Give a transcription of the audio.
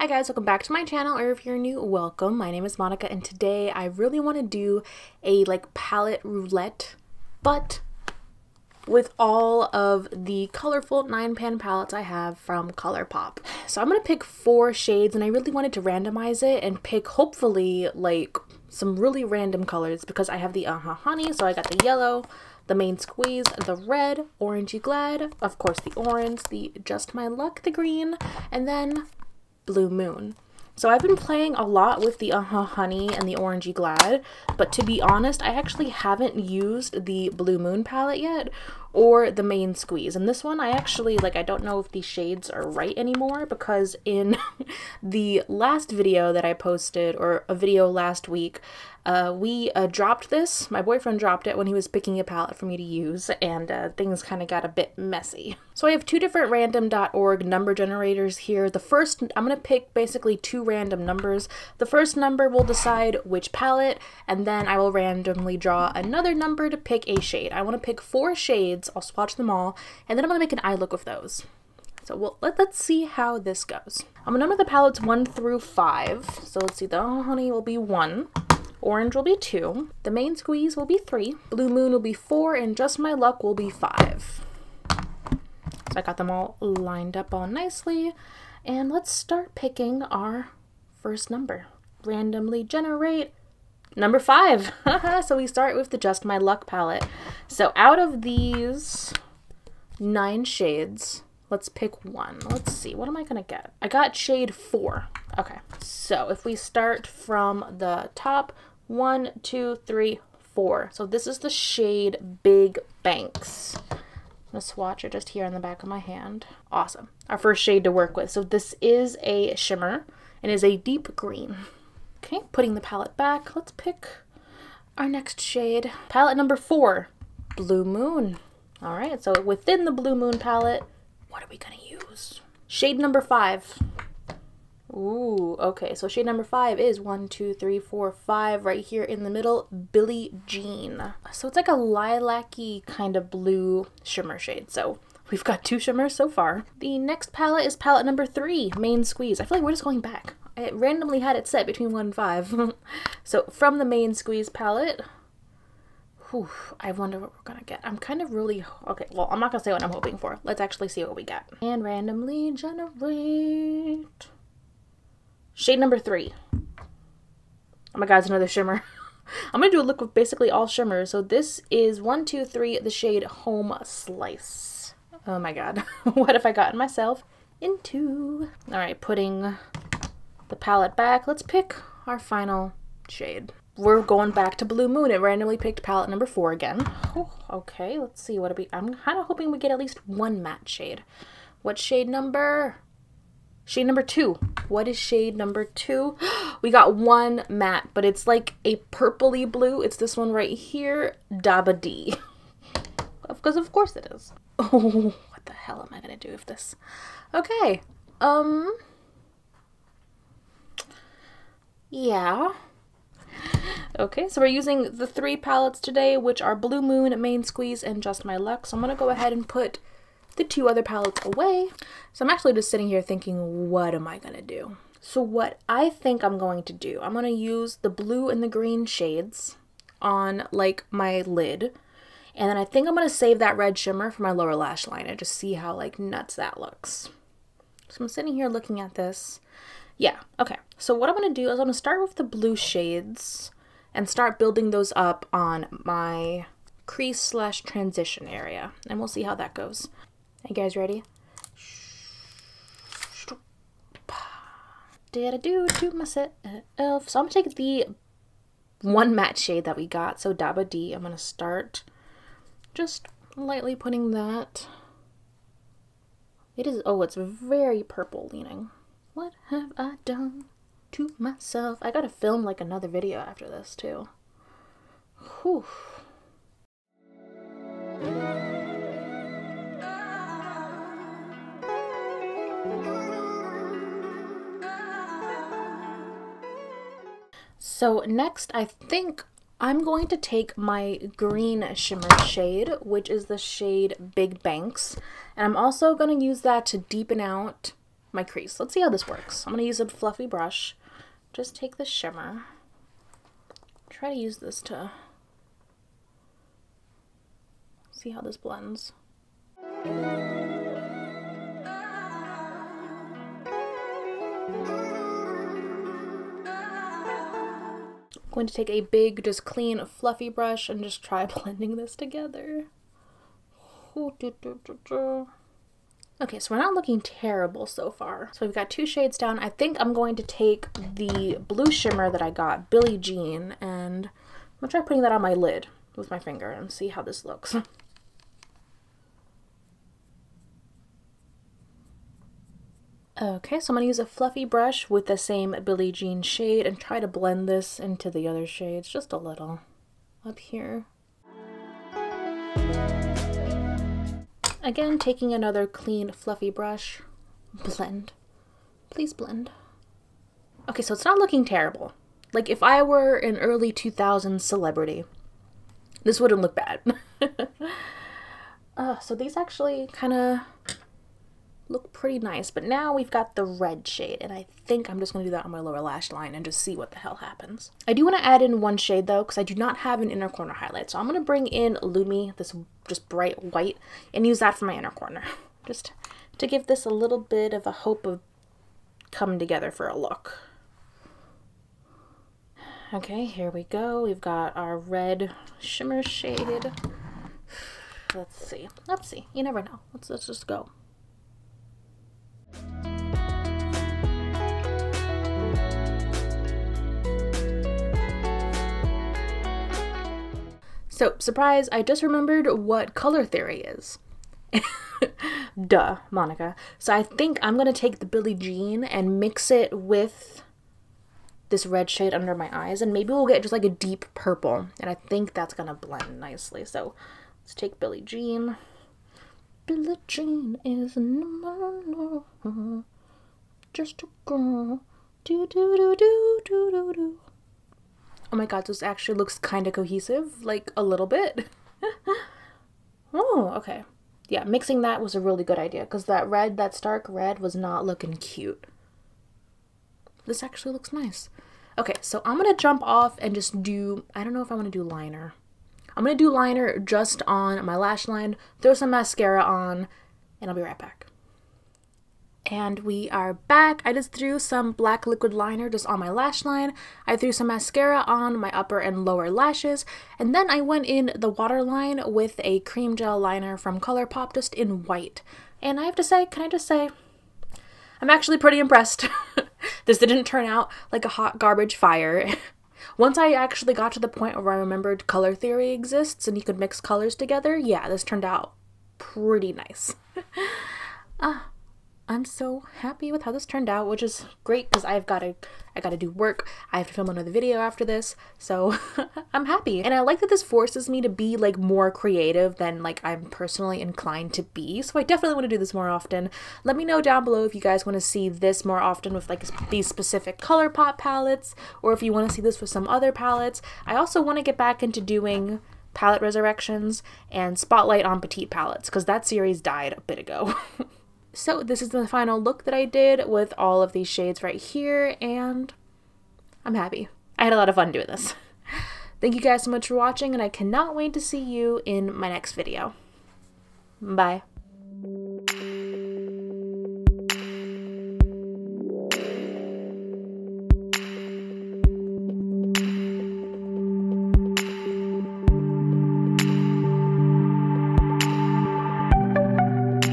Hi guys, welcome back to my channel, or if you're new, welcome. My name is Monica, and today I really want to do a like palette roulette, but with all of the colorful 9-pan palettes I have from ColourPop. So I'm going to pick four shades, and I really wanted to randomize it and pick, hopefully, like, some really random colors because I have the Uh-Huh Honey, so I got the yellow, the main squeeze, the red, Orange You Glad, of course the orange, the just my luck, the green, and then Blue Moon. So I've been playing a lot with the Uh-Huh Honey and the Orange You Glad, but to be honest, I actually haven't used the Blue Moon palette yet, or the main squeeze. And this one, I actually, like, I don't know if these shades are right anymore, because in the last video that I posted, or a video last week, uh, we uh, dropped this. My boyfriend dropped it when he was picking a palette for me to use, and uh, things kind of got a bit messy. So I have two different random.org number generators here. The first, I'm going to pick basically two random numbers. The first number will decide which palette, and then I will randomly draw another number to pick a shade. I want to pick four shades, I'll swatch them all, and then I'm going to make an eye look with those. So we'll, let, us see how this goes. I'm going to number the palettes 1 through 5. So let's see, the honey will be 1. Orange will be 2. The main squeeze will be 3. Blue moon will be 4. And just my luck will be 5. So I got them all lined up all nicely. And let's start picking our first number. Randomly generate number 5. so we start with the Just My Luck palette. So out of these 9 shades, let's pick one. Let's see, what am I gonna get? I got shade four. Okay, so if we start from the top, one, two, three, four. So this is the shade Big Banks. I'm gonna swatch it just here on the back of my hand. Awesome. Our first shade to work with. So this is a shimmer and is a deep green. Okay, putting the palette back. Let's pick our next shade. Palette number four, Blue Moon. All right, so within the Blue Moon palette, what are we gonna use? Shade number five, Ooh, okay. So shade number five is one, two, three, four, five right here in the middle, Billie Jean. So it's like a lilac-y kind of blue shimmer shade. So we've got two shimmers so far. The next palette is palette number three, Main Squeeze. I feel like we're just going back. I randomly had it set between one and five. so from the Main Squeeze palette, whew, I wonder what we're gonna get. I'm kind of really, okay, well, I'm not gonna say what I'm hoping for. Let's actually see what we get. And randomly generate. Shade number three. Oh my god, it's another shimmer. I'm to do a look with basically all shimmers. So this is one, two, three, the shade Home Slice. Oh my god. what have I gotten myself into? Alright, putting the palette back. Let's pick our final shade. We're going back to Blue Moon. It randomly picked palette number four again. Oh, okay, let's see what it be. I'm kind of hoping we get at least one matte shade. What shade number? Shade number two. What is shade number two? We got one matte, but it's like a purpley blue. It's this one right here, Daba D. Because of course it is. Oh, what the hell am I gonna do with this? Okay. Um. Yeah. Okay, so we're using the three palettes today, which are Blue Moon, Main Squeeze, and Just My Luck. So I'm gonna go ahead and put the two other palettes away. So I'm actually just sitting here thinking, what am I going to do? So what I think I'm going to do, I'm going to use the blue and the green shades on like my lid. And then I think I'm going to save that red shimmer for my lower lash line and just see how like nuts that looks. So I'm sitting here looking at this. Yeah, okay. So what I'm going to do is I'm going to start with the blue shades and start building those up on my crease slash transition area. And we'll see how that goes. You guys ready? Did I do to myself? So I'm gonna take the one matte shade that we got. So Daba D. I'm gonna start just lightly putting that. It is, oh, it's very purple leaning. What have I done to myself? I gotta film like another video after this too. Whew. So next, I think I'm going to take my green shimmer shade, which is the shade Big Banks, and I'm also going to use that to deepen out my crease. Let's see how this works. I'm going to use a fluffy brush. Just take the shimmer. Try to use this to see how this blends. Going to take a big, just clean, fluffy brush and just try blending this together. Okay, so we're not looking terrible so far. So we've got two shades down. I think I'm going to take the blue shimmer that I got, Billie Jean, and I'm gonna try putting that on my lid with my finger and see how this looks. Okay, so I'm going to use a fluffy brush with the same Billie Jean shade and try to blend this into the other shades just a little up here. Again, taking another clean fluffy brush, blend. Please blend. Okay, so it's not looking terrible. Like if I were an early 2000s celebrity, this wouldn't look bad. uh, so these actually kind of look pretty nice. But now we've got the red shade, and I think I'm just going to do that on my lower lash line and just see what the hell happens. I do want to add in one shade, though, because I do not have an inner corner highlight. So I'm going to bring in Lumi, this just bright white, and use that for my inner corner. Just to give this a little bit of a hope of coming together for a look. Okay, here we go. We've got our red shimmer shade. Let's see. Let's see. You never know. Let's, let's just go. So, surprise, I just remembered what color theory is. Duh, Monica. So I think I'm going to take the Billie Jean and mix it with this red shade under my eyes. And maybe we'll get just like a deep purple. And I think that's going to blend nicely. So let's take Billie Jean. Billie Jean is number just a girl. Do do do do do do do. Oh my god, this actually looks kind of cohesive, like a little bit. oh, okay. Yeah, mixing that was a really good idea because that red, that stark red was not looking cute. This actually looks nice. Okay, so I'm to jump off and just do, I don't know if I want to do liner. I'm going to do liner just on my lash line, throw some mascara on, and I'll be right back. And we are back. I just threw some black liquid liner just on my lash line. I threw some mascara on my upper and lower lashes. And then I went in the waterline with a cream gel liner from ColourPop just in white. And I have to say, can I just say, I'm actually pretty impressed. this didn't turn out like a hot garbage fire. Once I actually got to the point where I remembered color theory exists and you could mix colors together, yeah, this turned out pretty nice. ah, I'm so happy with how this turned out, which is great because I've got to I got to do work. I have to film another video after this. So, I'm happy. And I like that this forces me to be like more creative than like I'm personally inclined to be. So, I definitely want to do this more often. Let me know down below if you guys want to see this more often with like these specific color ColourPop palettes or if you want to see this with some other palettes. I also want to get back into doing palette resurrections and spotlight on petite palettes because that series died a bit ago. So this is the final look that I did with all of these shades right here, and I'm happy. I had a lot of fun doing this. Thank you guys so much for watching, and I cannot wait to see you in my next video. Bye.